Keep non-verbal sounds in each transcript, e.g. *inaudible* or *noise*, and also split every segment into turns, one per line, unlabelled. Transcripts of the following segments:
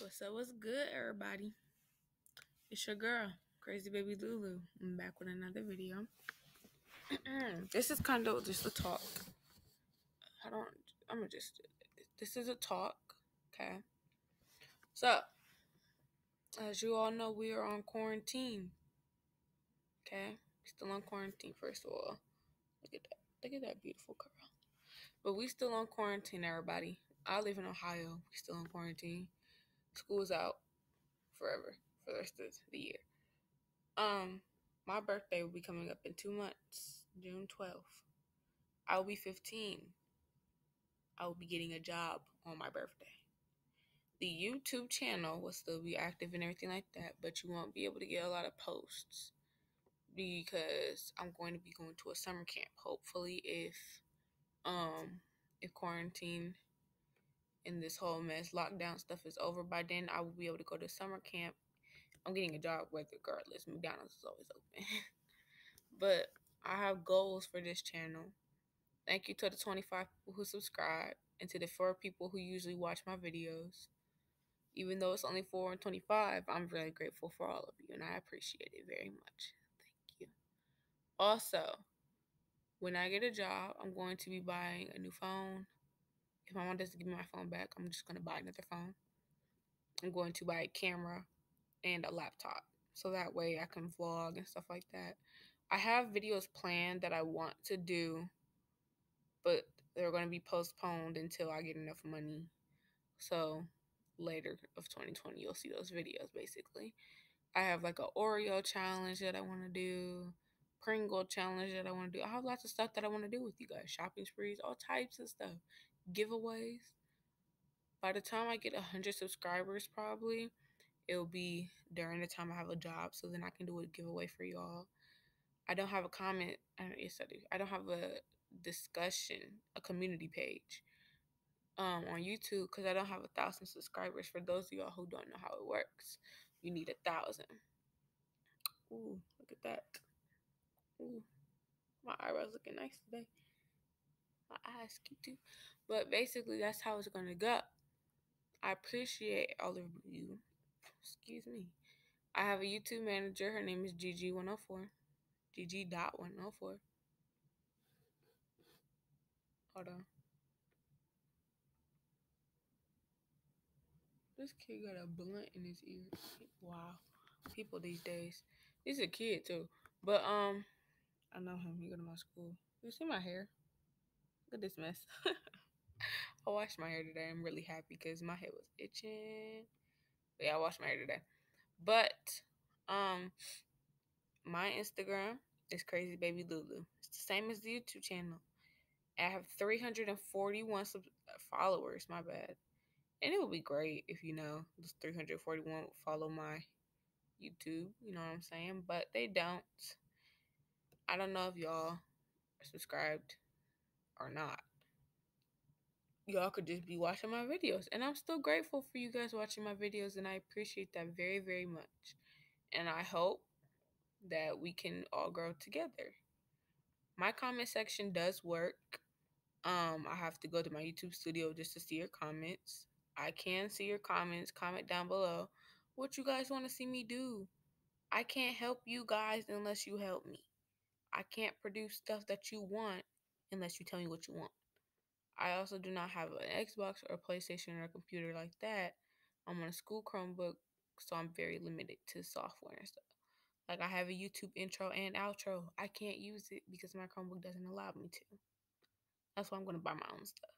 What's up? What's good, everybody? It's your girl, Crazy Baby Lulu. I'm back with another video. *clears throat* this is kind of just a talk. I don't. I'm gonna just. This is a talk. Okay. So, as you all know, we are on quarantine. Okay, still on quarantine. First of all, look at that. Look at that beautiful girl. But we still on quarantine, everybody. I live in Ohio. We still on quarantine school's out forever for the rest of the year. Um, my birthday will be coming up in two months, June 12th. I'll be 15. I will be getting a job on my birthday. The YouTube channel will still be active and everything like that, but you won't be able to get a lot of posts because I'm going to be going to a summer camp. Hopefully, if um if quarantine and this whole mess. Lockdown stuff is over by then. I will be able to go to summer camp. I'm getting a job regardless. Mcdonald's is always open. *laughs* But i have goals for this channel. Thank you to the 25 people who subscribe and to the four people who usually watch my videos. Even though it's only 4 and 25 i'm really grateful for all of you and i appreciate it very much. Thank you. Also when i get a job i'm going to be buying a new phone if my mom doesn't give me my phone back, I'm just going to buy another phone. I'm going to buy a camera and a laptop so that way I can vlog and stuff like that. I have videos planned that I want to do, but they're going to be postponed until I get enough money. So later of 2020, you'll see those videos basically. I have like a Oreo challenge that I want to do, Pringle challenge that I want to do. I have lots of stuff that I want to do with you guys, shopping sprees, all types of stuff giveaways. By the time I get 100 subscribers, probably, it'll be during the time I have a job, so then I can do a giveaway for y'all. I don't have a comment. Yes, I do. I don't have a discussion, a community page um, on YouTube because I don't have a thousand subscribers. For those of y'all who don't know how it works, you need a thousand. Ooh, look at that. Ooh, my eyebrows looking nice today my eyes cute too. But basically, that's how it's gonna go. I appreciate all of you. Excuse me. I have a YouTube manager. Her name is GG104. GG.104. Hold on. This kid got a blunt in his ear. Wow. People these days. He's a kid too. But um I know him. He go to my school. You see my hair? Look at this mess. *laughs* I washed my hair today. I'm really happy because my head was itching. But yeah, I washed my hair today. But um my Instagram is crazy baby Lulu. It's the same as the YouTube channel. I have 341 sub- followers, my bad. And it would be great if you know those 341 follow my YouTube, you know what I'm saying? But they don't. I don't know if y'all are subscribed or not. Y'all could just be watching my videos. And I'm still grateful for you guys watching my videos, and I appreciate that very, very much. And I hope that we can all grow together. My comment section does work. Um, I have to go to my YouTube studio just to see your comments. I can see your comments. Comment down below what you guys want to see me do. I can't help you guys unless you help me. I can't produce stuff that you want unless you tell me what you want. I also do not have an Xbox or PlayStation or a computer like that. I'm on a school Chromebook, so I'm very limited to software and stuff. Like I have a YouTube intro and outro. I can't use it because my Chromebook doesn't allow me to. That's why I'm gonna buy my own stuff.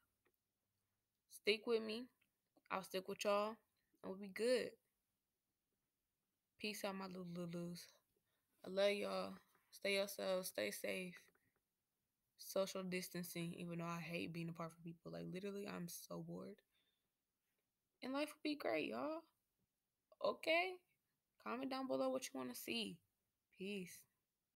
Stick with me. I'll stick with y'all. And we'll be good. Peace out, my little Lulus. I love y'all. Stay yourselves. Stay safe social distancing, even though I hate being apart from people. Like, literally, I'm so bored. And life will be great, y'all. Okay? Comment down below what you want to see. Peace.